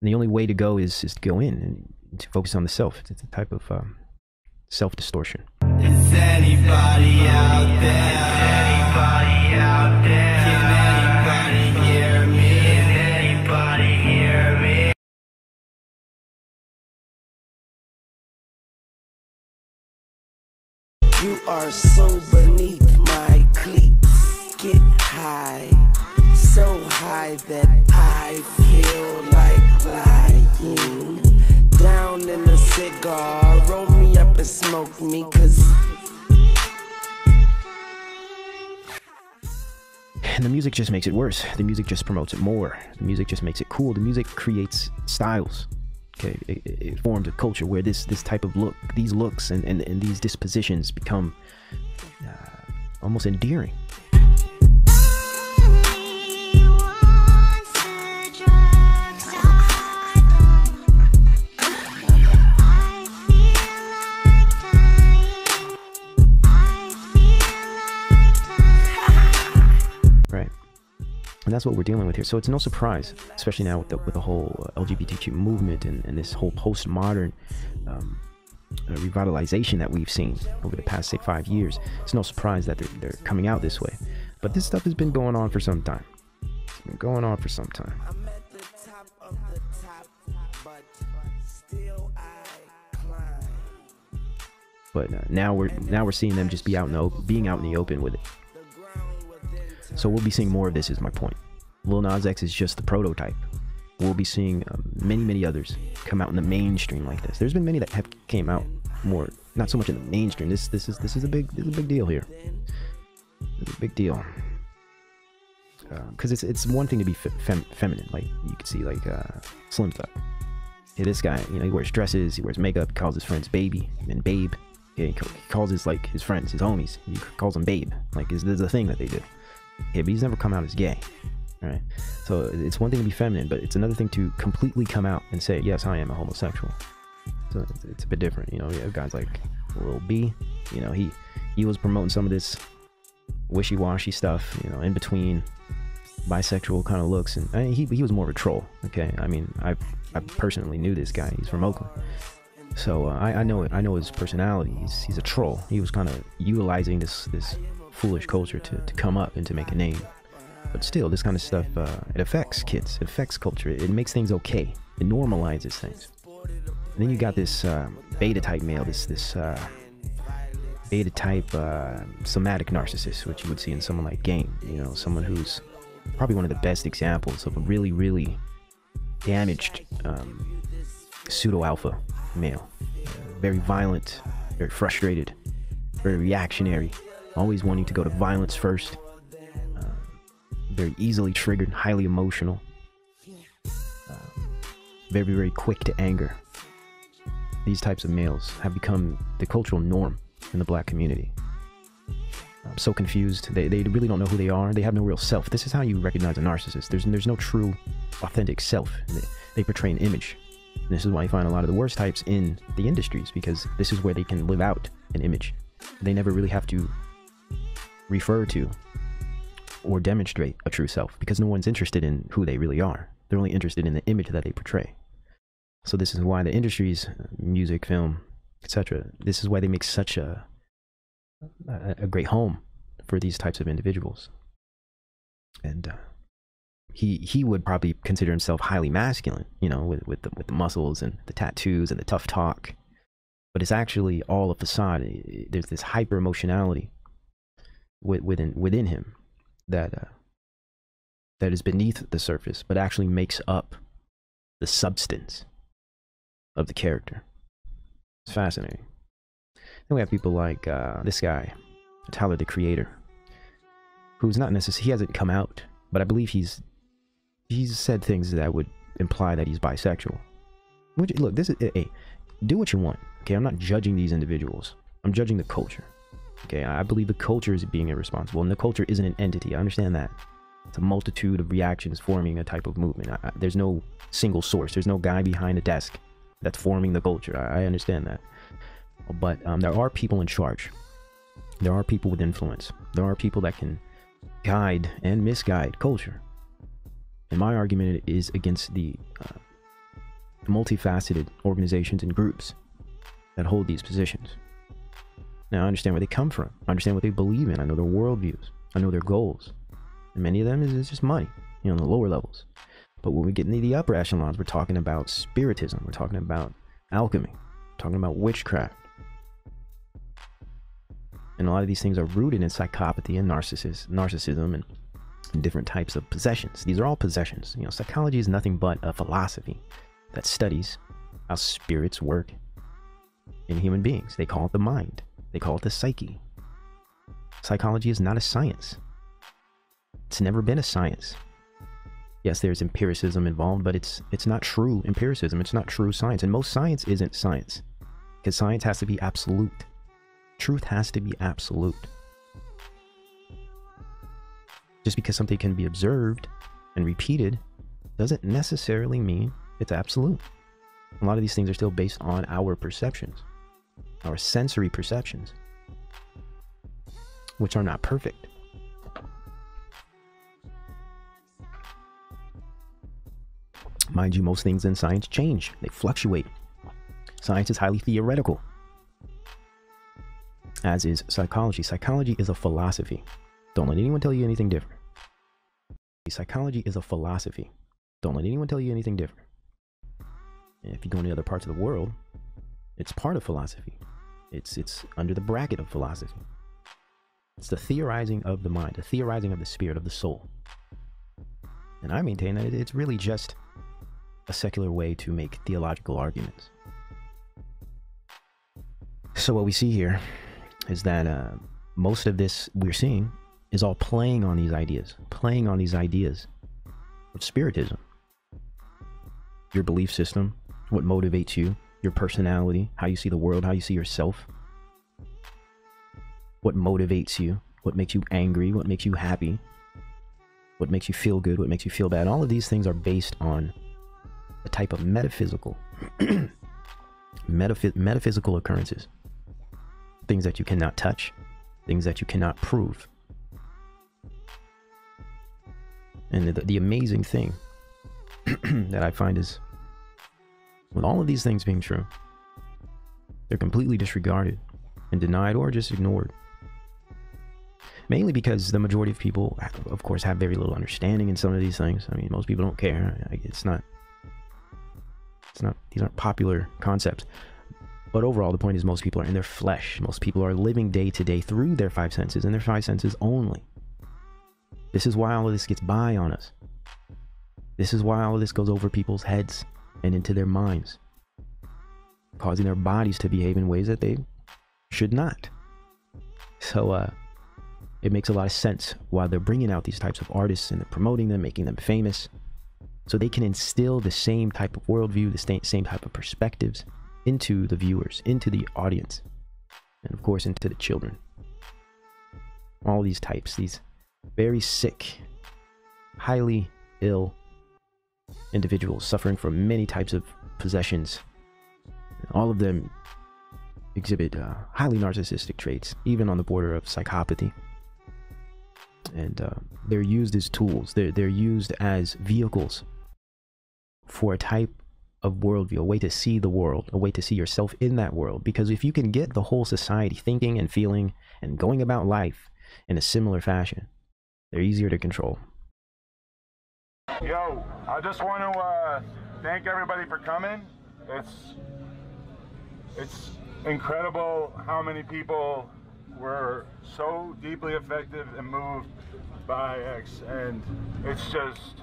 and the only way to go is is to go in and to focus on the self. It's a type of um, self distortion. Is anybody out there? Anybody out there? You are so beneath my cleats. Get high, so high that I feel like lying. Down in a cigar, roll me up and smoke me, cause And the music just makes it worse. The music just promotes it more. The music just makes it cool. The music creates styles. Okay, it, it forms a culture where this this type of look, these looks, and and, and these dispositions become uh, almost endearing. That's what we're dealing with here. So it's no surprise, especially now with the, with the whole uh, LGBTQ movement and, and this whole postmodern um, uh, revitalization that we've seen over the past, say, five years. It's no surprise that they're, they're coming out this way. But this stuff has been going on for some time. It's been going on for some time. But uh, now we're now we're seeing them just be out in the being out in the open with it. So we'll be seeing more of this. Is my point. Lil Nas X is just the prototype. we'll be seeing um, many, many others come out in the mainstream like this. There's been many that have came out more, not so much in the mainstream. This, this is, this is a big, this is a big deal here. It's a big deal. Because it's, it's one thing to be fem- feminine, like you can see, like uh, Slim Thug. Yeah, this guy, you know, he wears dresses, he wears makeup, he calls his friends baby and babe. Yeah, he, he calls his like his friends, his homies. He calls them babe. Like, is this a thing that they do? Yeah, but he's never come out as gay. Right. So it's one thing to be feminine, but it's another thing to completely come out and say, yes, I am a homosexual. So it's, a bit different. You know, you have guys like Lil B. You know, he he was promoting some of this wishy-washy stuff. You know, in between bisexual kind of looks, and I mean, he he was more of a troll. Okay, I mean, I I personally knew this guy. He's from Oakland. So uh, I, I know it. I know his personality. He's, he's a troll. He was kind of utilizing this this foolish culture to, to come up and to make a name. But still, this kind of stuff uh, it affects kids. It affects culture. It makes things okay. It normalizes things. And then you got this uh, beta type male. This this uh, beta type uh, somatic narcissist, which you would see in someone like Game. You know, someone who's probably one of the best examples of a really really damaged um, pseudo alpha male. Very violent, very frustrated, very reactionary, always wanting to go to violence first. Uh, very easily triggered, highly emotional, um, very, very quick to anger. These types of males have become the cultural norm in the black community. I'm so confused. They, they really don't know who they are. They have no real self. This is how you recognize a narcissist. There's, there's no true, authentic self. They, they portray an image. And this is why you find a lot of the worst types in the industries because this is where they can live out an image. They never really have to refer to or demonstrate a true self because no one's interested in who they really are. They're only interested in the image that they portray. So this is why the industries, music, film, etc. This is why they make such a a, great home for these types of individuals. And uh, he he would probably consider himself highly masculine, you know, with with the, with the muscles and the tattoos and the tough talk. But it's actually all a facade. There's this hyper emotionality within within him that uh, that is beneath the surface, but actually makes up the substance of the character. It's fascinating. Then we have people like uh, this guy, Tyler the Creator, who's not necessarily he hasn't come out, but I believe he's he's said things that would imply that he's bisexual. Which look, this is hey, do what you want. Okay, I'm not judging these individuals. I'm judging the culture. Okay, I believe the culture is being irresponsible, and the culture isn't an entity. I understand that. It's a multitude of reactions forming a type of movement. I, I, there's no single source. There's no guy behind a desk that's forming the culture. I, I understand that. But um, there are people in charge. There are people with influence. There are people that can guide and misguide culture. And my argument is against the uh, multifaceted organizations and groups that hold these positions. Now, I understand where they come from. I understand what they believe in. I know their worldviews. I know their goals. And many of them is, is just money, you know, the lower levels. But when we get into the upper echelons, we're talking about spiritism. We're talking about alchemy. We're talking about witchcraft. And a lot of these things are rooted in psychopathy and narcissis, narcissism and, and different types of possessions. These are all possessions. You know, psychology is nothing but a philosophy that studies how spirits work in human beings. They call it the mind. They call it the psyche. Psychology is not a science. It's never been a science. Yes, there's empiricism involved, but it's it's not true empiricism. It's not true science. And most science isn't science. Because science has to be absolute. Truth has to be absolute. Just because something can be observed and repeated doesn't necessarily mean it's absolute. A lot of these things are still based on our perceptions, our sensory perceptions, which are not perfect. Mind you, most things in science change, they fluctuate. Science is highly theoretical, as is psychology. Psychology is a philosophy. Don't let anyone tell you anything different. Psychology is a philosophy. Don't let anyone tell you anything different. And if you go into other parts of the world, it's part of philosophy. It's it's under the bracket of philosophy. It's the theorizing of the mind, the theorizing of the spirit, of the soul. And I maintain that it's really just a secular way to make theological arguments. So, what we see here is that uh, most of this we're seeing is all playing on these ideas, playing on these ideas of spiritism. Your belief system, what motivates you, your personality, how you see the world, how you see yourself, what motivates you, what makes you angry, what makes you happy, what makes you feel good, what makes you feel bad. All of these things are based on a type of metaphysical, metaph- metaphysical occurrences, things that you cannot touch, things that you cannot prove. And the, the amazing thing that I find is, with all of these things being true, they're completely disregarded and denied or just ignored. Mainly because the majority of people, of course, have very little understanding in some of these things. I mean, most people don't care. It's not. It's not. These aren't popular concepts. But overall, the point is most people are in their flesh. Most people are living day to day through their five senses and their five senses only. This is why all of this gets by on us. This is why all of this goes over people's heads and into their minds, causing their bodies to behave in ways that they should not. So, uh, it makes a lot of sense why they're bringing out these types of artists and they're promoting them, making them famous, so they can instill the same type of worldview, the same type of perspectives into the viewers, into the audience, and of course into the children. All these types, these very sick, highly ill individuals suffering from many types of possessions. All of them exhibit uh, highly narcissistic traits, even on the border of psychopathy. And uh, they're used as tools, they're, they're used as vehicles for a type of worldview, a way to see the world, a way to see yourself in that world. Because if you can get the whole society thinking and feeling and going about life in a similar fashion, they're easier to control. Yo, I just want to uh, thank everybody for coming. It's it's incredible how many people were so deeply affected and moved by X, and it's just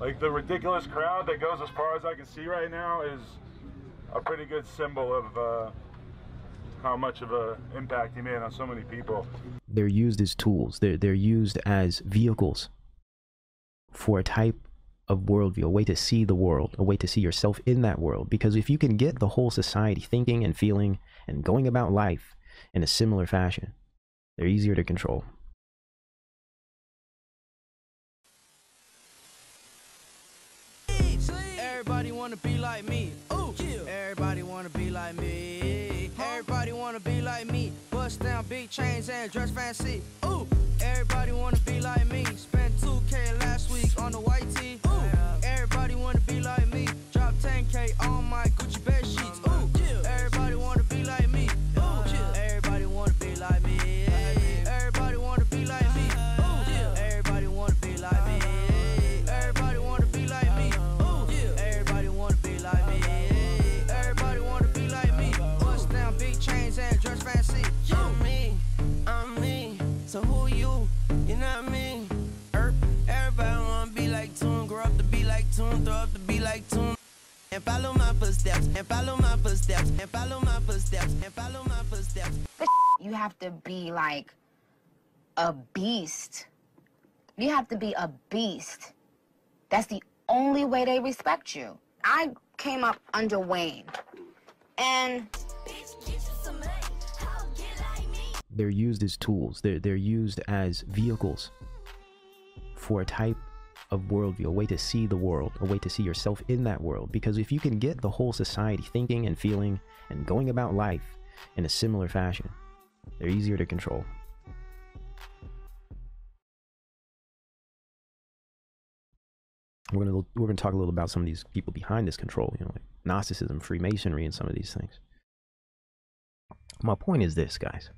like the ridiculous crowd that goes as far as I can see right now is a pretty good symbol of uh, how much of an impact he made on so many people. They're used as tools, they're, they're used as vehicles for a type of worldview, a way to see the world, a way to see yourself in that world. Because if you can get the whole society thinking and feeling and going about life in a similar fashion, they're easier to control. Everybody wanna be like me. Ooh, everybody wanna be like me. Everybody wanna be like me. Bust down big chains and dress fancy. Ooh, everybody wanna be like me. On the white tee. Like Tune. And follow my footsteps, and follow my footsteps, and follow my footsteps, and follow my footsteps. You have to be like a beast. You have to be a beast. That's the only way they respect you. I came up under Wayne. And They're used as tools, they're, they're used as vehicles for a type of worldview, a way to see the world, a way to see yourself in that world. Because if you can get the whole society thinking and feeling and going about life in a similar fashion, they're easier to control. We're gonna we're gonna talk a little about some of these people behind this control, you know, like Gnosticism, Freemasonry, and some of these things. My point is this, guys: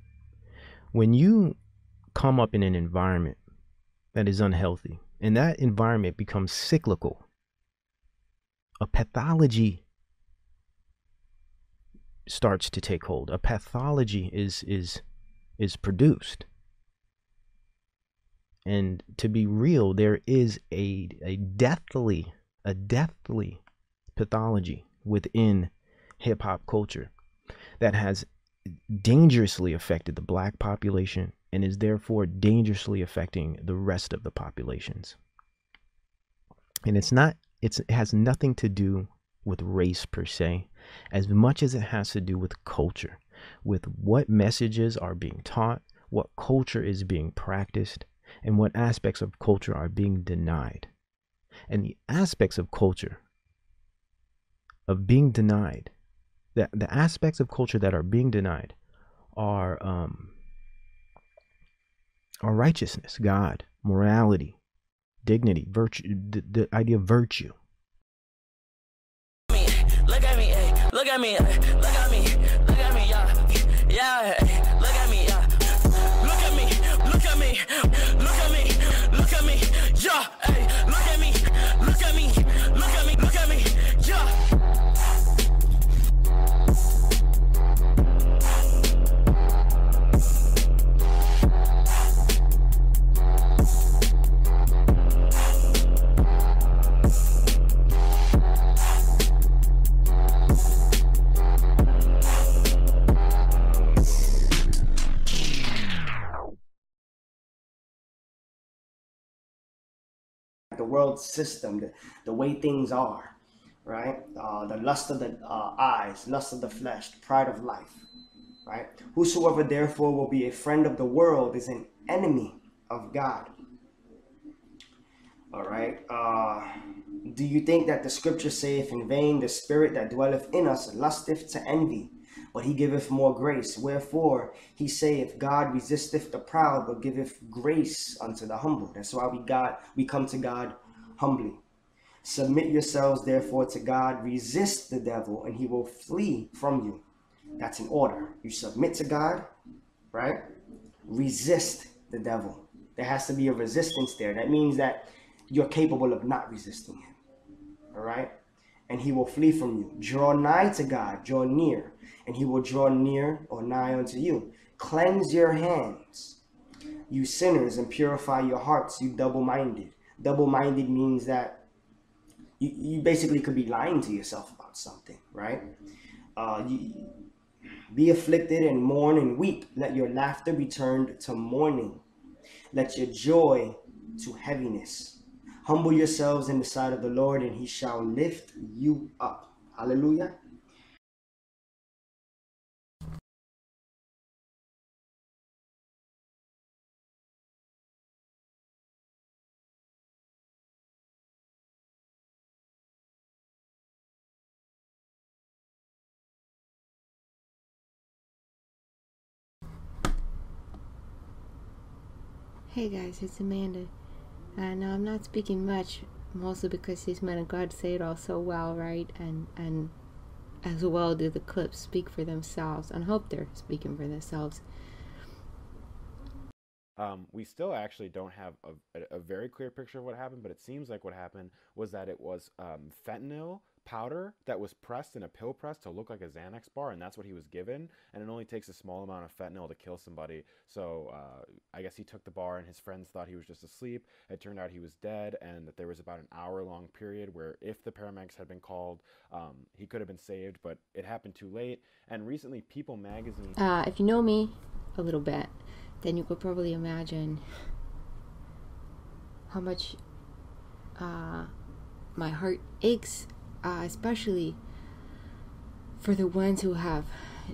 when you come up in an environment that is unhealthy, and that environment becomes cyclical, a pathology starts to take hold. A pathology is is is produced. And to be real, there is a, a deathly a deathly pathology within hip hop culture that has dangerously affected the black population and is therefore dangerously affecting the rest of the populations. And it's not it's it has nothing to do with race per se as much as it has to do with culture, with what messages are being taught, what culture is being practiced, and what aspects of culture are being denied. And the aspects of culture of being denied, the, the aspects of culture that are being denied are um, are righteousness, God, morality, dignity, virtue, the, the idea of virtue. Look at me, look at me, look at me, look at me, yeah, yeah, yeah, the world system, the, the way things are, right? Uh, the lust of the uh, eyes, lust of the flesh, the pride of life, right? Whosoever therefore will be a friend of the world is an enemy of God. All right. Uh, do you think that the scripture saith in vain, the spirit that dwelleth in us lusteth to envy, but he giveth more grace? Wherefore he saith, God resisteth the proud, but giveth grace unto the humble. That's why we God we come to God humbly. Submit yourselves therefore to God, resist the devil, and he will flee from you. That's an order. You submit to God, right? Resist the devil. There has to be a resistance there. That means that you're capable of not resisting him. All right? And he will flee from you. Draw nigh to God, draw near, and he will draw near or nigh unto you. Cleanse your hands, you sinners, and purify your hearts, you double minded. Double minded means that you, you basically could be lying to yourself about something, right? Uh, you, be afflicted and mourn and weep. Let your laughter be turned to mourning. Let your joy to heaviness. Humble yourselves in the sight of the Lord, and he shall lift you up. Hallelujah. Hey guys, it's Amanda. Uh, now I'm not speaking much, mostly because these men of God say it all so well, right? And and as well do the clips speak for themselves, and hope they're speaking for themselves. Um, we still actually don't have a, a, very clear picture of what happened, but it seems like what happened was that it was um, fentanyl powder that was pressed in a pill press to look like a Xanax bar, and that's what he was given. And it only takes a small amount of fentanyl to kill somebody. So uh, I guess he took the bar, and his friends thought he was just asleep. It turned out he was dead, and that there was about an hour long period where if the paramedics had been called, um, he could have been saved, but it happened too late. And recently, People magazine. Uh, if you know me a little bit, then you could probably imagine how much uh, my heart aches, uh, especially for the ones who have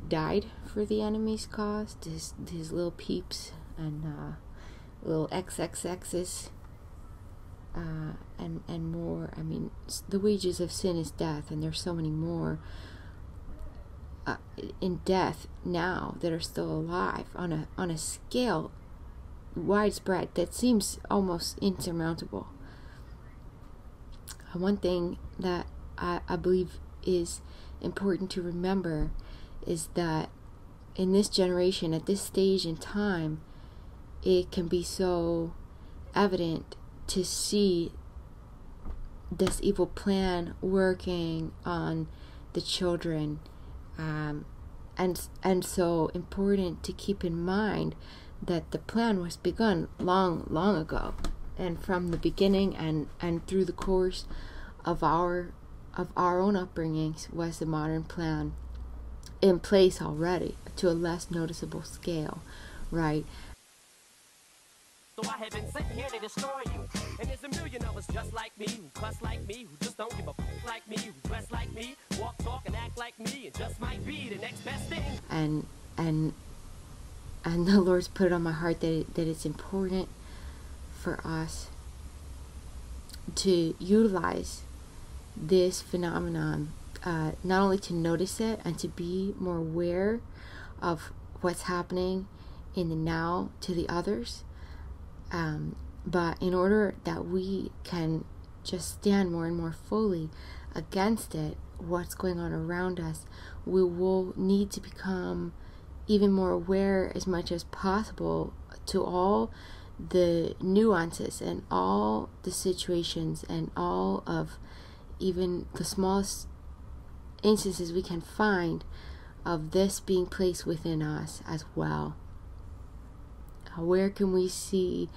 died for the enemy's cause. These little peeps and uh, little XXXs. Uh, and and more. I mean, the wages of sin is death, and there's so many more uh, in death now that are still alive on a on a scale widespread that seems almost insurmountable. One thing that I, I believe is important to remember is that in this generation, at this stage in time, it can be so evident to see this evil plan working on the children um, and and so important to keep in mind that the plan was begun long long ago and from the beginning and and through the course of our of our own upbringings was the modern plan in place already to a less noticeable scale, right? So I have been sitting here to destroy you. And there's a million of us just like me, who cuss like me, who just don't give a f- like me, who dress like me, walk, talk, and act like me, and just might be the next best thing. and and and the Lord's put it on my heart that it, that it's important for us to utilize this phenomenon, uh, not only to notice it and to be more aware of what's happening in the now to the others, um, but in order that we can just stand more and more fully against it, what's going on around us, we will need to become even more aware as much as possible to all the nuances and all the situations and all of even the smallest instances we can find of this being placed within us as well. Where can we see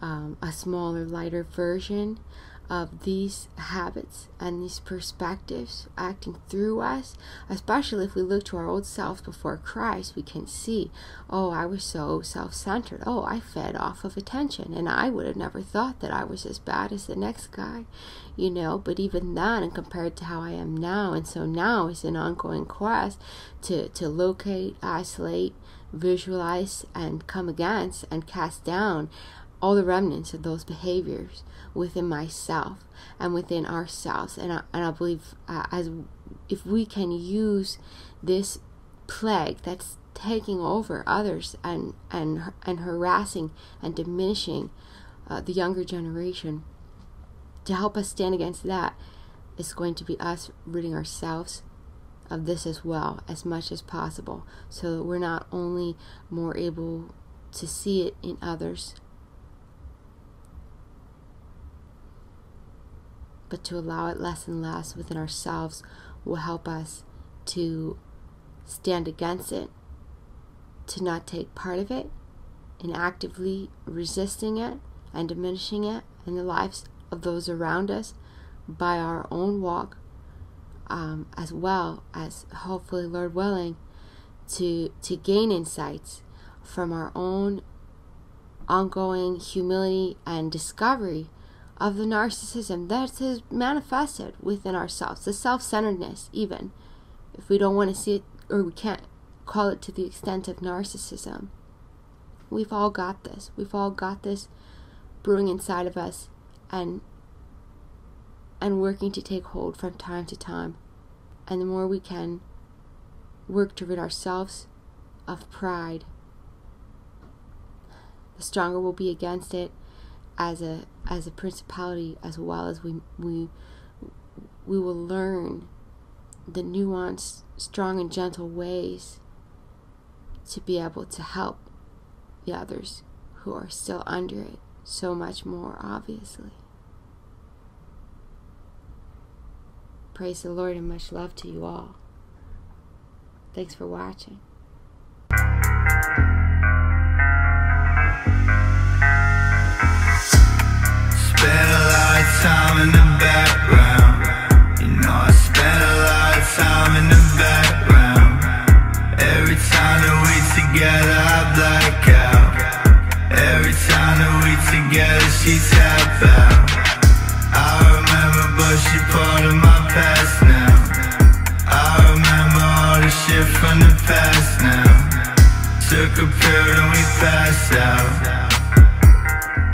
um, a smaller, lighter version of these habits and these perspectives acting through us? Especially if we look to our old selves before Christ, we can see, oh, I was so self centered. Oh, I fed off of attention, and I would have never thought that I was as bad as the next guy, you know. But even then, and compared to how I am now, and so now is an ongoing quest to, to locate, isolate, visualize, and come against and cast down all the remnants of those behaviors within myself and within ourselves. And I, and I believe uh, as if we can use this plague that's taking over others and and and harassing and diminishing uh, the younger generation to help us stand against that is going to be us ridding ourselves of this as well as much as possible so that we're not only more able to see it in others but to allow it less and less within ourselves will help us to stand against it, to not take part of it, and actively resisting it and diminishing it in the lives of those around us by our own walk, um, as well as hopefully, Lord willing, to to gain insights from our own ongoing humility and discovery of the narcissism that is manifested within ourselves, the self centeredness, even if we don't want to see it or we can't call it to the extent of narcissism. We've all got this. We've all got this brewing inside of us and and working to take hold from time to time. And the more we can work to rid ourselves of pride, the stronger we'll be against it as a as a principality as well as we we we will learn the nuanced strong and gentle ways to be able to help the others who are still under it so much more obviously praise the lord and much love to you all thanks for watching Spent a lot of time in the background. You know, I spent a lot of time in the background. Every time that we together, I black out. Every time that we together, she tap out. I remember, but she part of my past now. I remember all the shit from the past now. Took a pill and we passed out.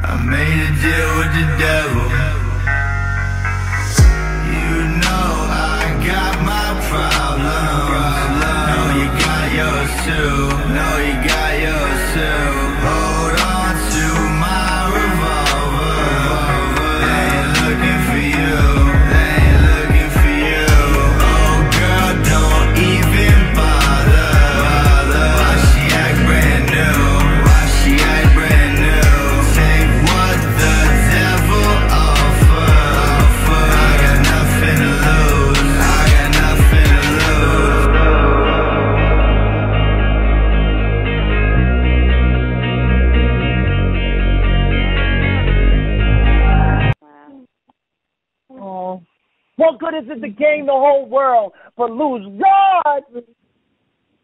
I made a deal with the devil. You know I got my problems. Know you got yours too. Know you got yours too. Good is it to gain the whole world but lose God?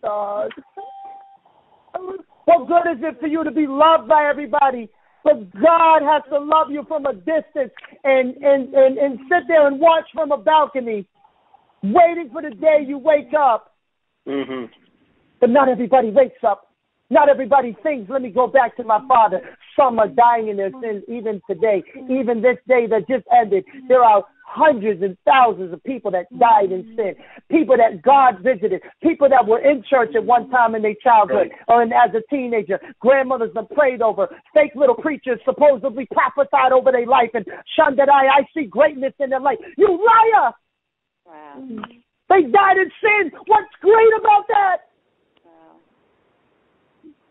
God. What good is it for you to be loved by everybody? But God has to love you from a distance and, and, and, and sit there and watch from a balcony, waiting for the day you wake up. Mm-hmm. But not everybody wakes up. Not everybody thinks, let me go back to my father. Some are dying in their sins even today. Even this day that just ended, there are hundreds and thousands of people that died in sin. People that God visited. People that were in church at one time in their childhood or in, as a teenager. Grandmothers that prayed over. Fake little preachers supposedly prophesied over their life and shunned that I, I see greatness in their life. You liar! Wow. They died in sin. What's great about that?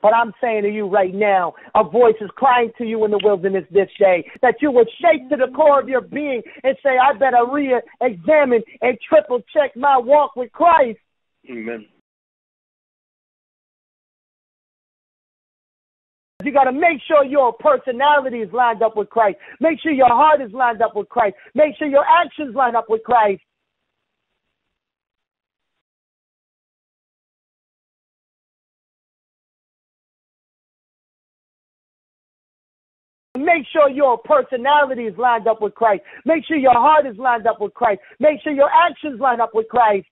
But I'm saying to you right now, a voice is crying to you in the wilderness this day that you would shake to the core of your being and say, I better re examine and triple check my walk with Christ. Amen. You got to make sure your personality is lined up with Christ. Make sure your heart is lined up with Christ. Make sure your actions line up with Christ. Make sure your personality is lined up with Christ. Make sure your heart is lined up with Christ. Make sure your actions line up with Christ.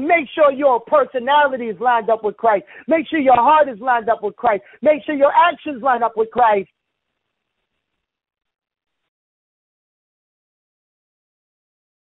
Make sure your personality is lined up with Christ. Make sure your heart is lined up with Christ. Make sure your actions line up with Christ.